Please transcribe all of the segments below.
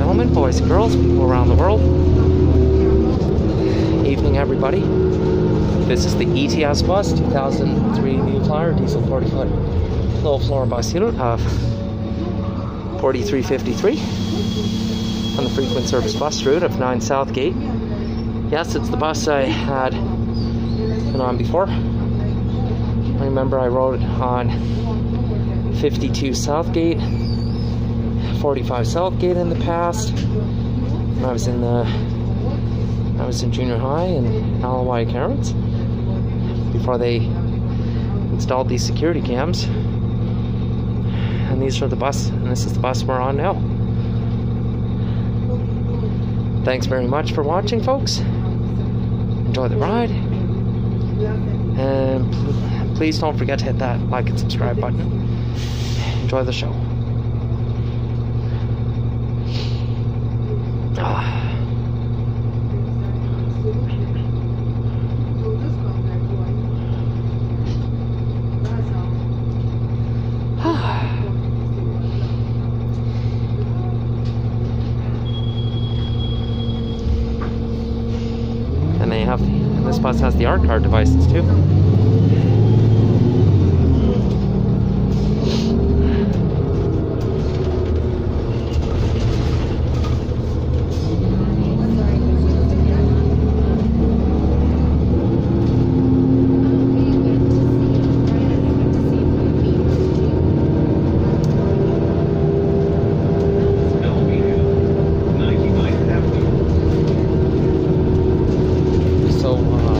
gentlemen, boys and girls, people around the world. Evening, everybody. This is the ETS bus 2003 New Flyer diesel 40 foot low floor bus unit of 4353 on the frequent service bus route of 9 Southgate. Yes, it's the bus I had been on before. I remember I rode on 52 Southgate, 45 Southgate in the past. I was in the I was in junior high in Alawai Karens before they installed these security cams. And these are the bus, and this is the bus we're on now. Thanks very much for watching, folks. Enjoy the ride. And pl- please don't forget to hit that like and subscribe button. Enjoy the show. Ah. and they have and this bus has the Arc card devices too. So uh,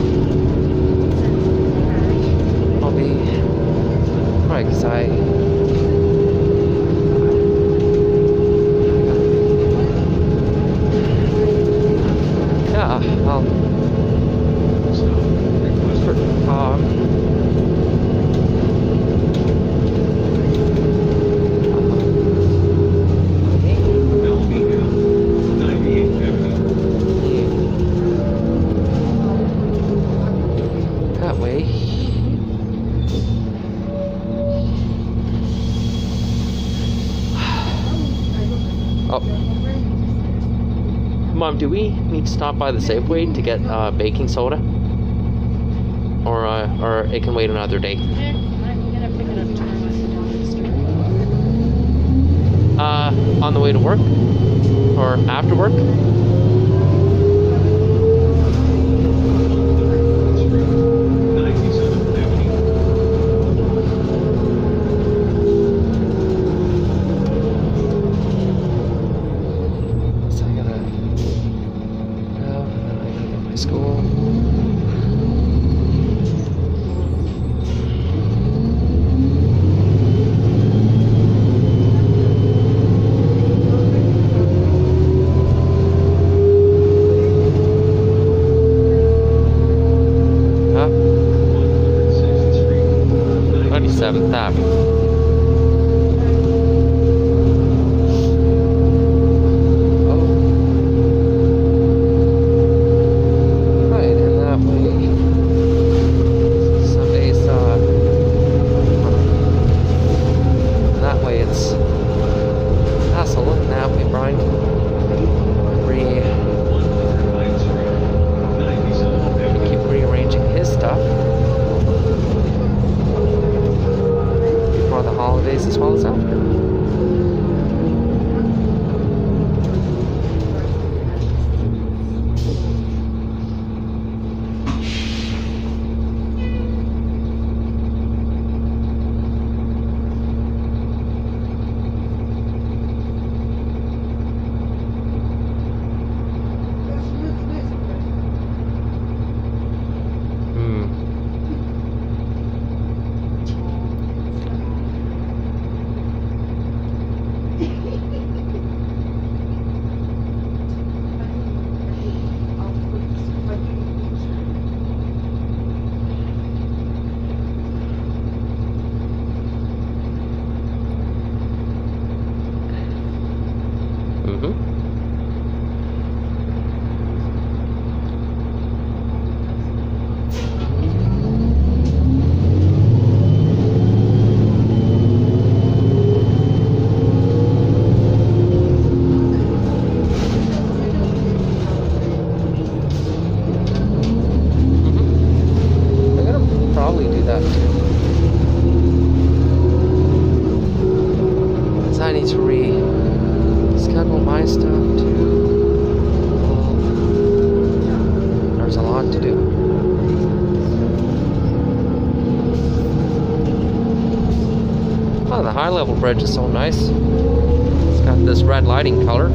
I'll be right Mom, do we need to stop by the Safeway to get uh, baking soda? Or, uh, or it can wait another day? Uh, on the way to work? Or after work? 27th that. Because I need to reschedule my stuff too. There's a lot to do. Oh, the high level bridge is so nice. It's got this red lighting color.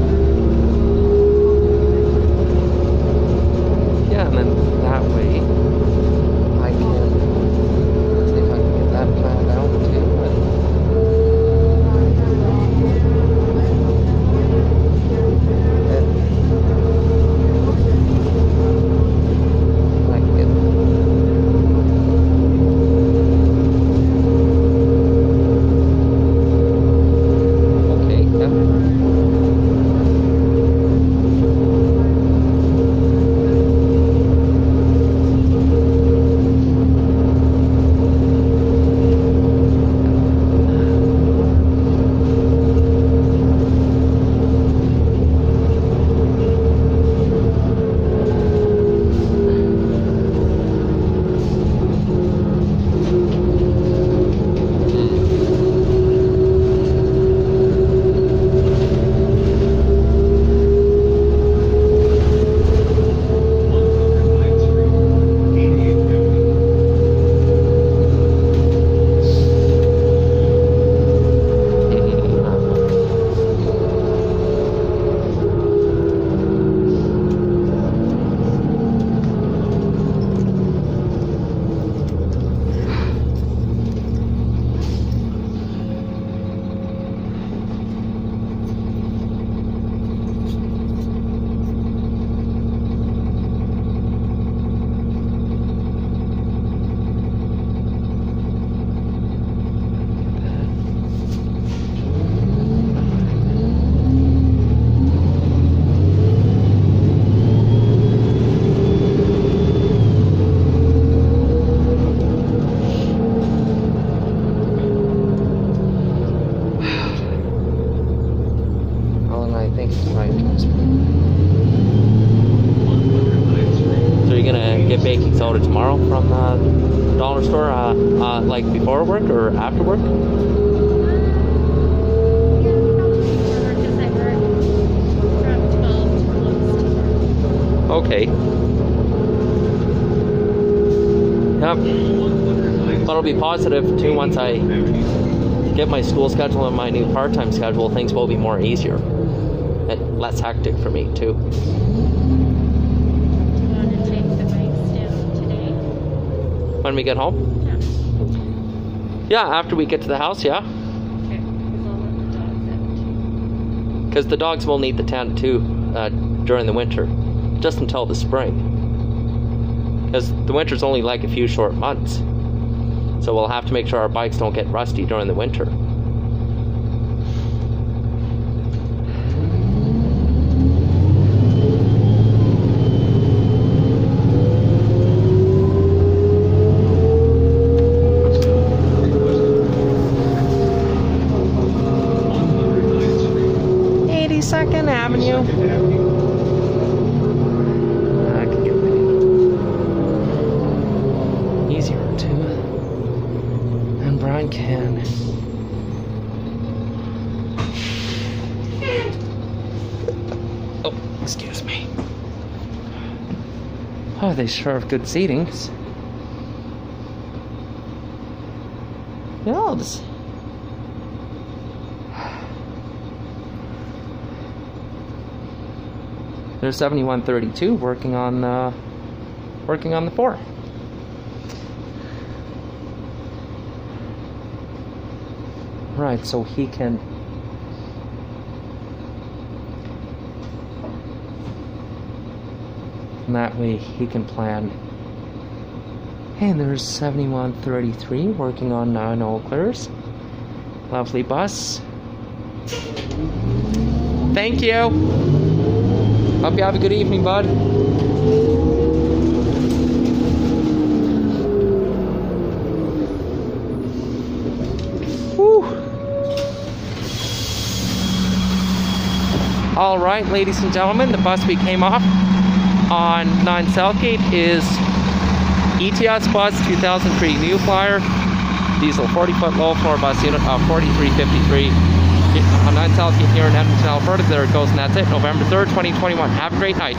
Soda tomorrow from the dollar store, uh, uh, like before work or after work? Okay. Yep. But it'll be positive too once I get my school schedule and my new part-time schedule. Things will be more easier and less hectic for me too. When we get home? Yeah, after we get to the house, yeah. Because the dogs will need the tent too uh, during the winter, just until the spring. Because the winter's only like a few short months. So we'll have to make sure our bikes don't get rusty during the winter. Second Avenue. I can get easier too. And Brian can. Oh, excuse me. Oh, they sure have good seatings. Yes. There's 7132 working on uh, working on the four. Right, so he can and that way he can plan. Hey, there's 7133 working on nine Eaux Claires. Lovely bus. Thank you. Hope you have a good evening, bud. Whew. All right, ladies and gentlemen, the bus we came off on 9 Southgate is ETS bus 2003 New Flyer, diesel 40 foot low floor bus unit uh, of 4353 on 9 Southgate here in Edmonton, Alberta. There it goes, and that's it. November 3rd, 2021. Have a great night.